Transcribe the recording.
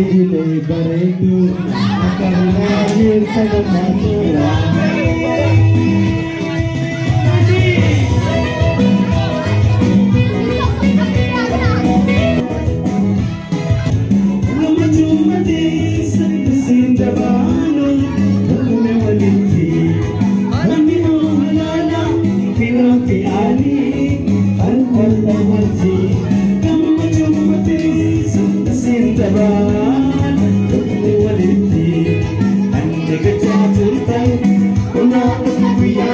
ಇದಿಲೆ ಬರೆದು ಕರ್ನಾಟಕದ ಮಂದಿರ Thank you. We are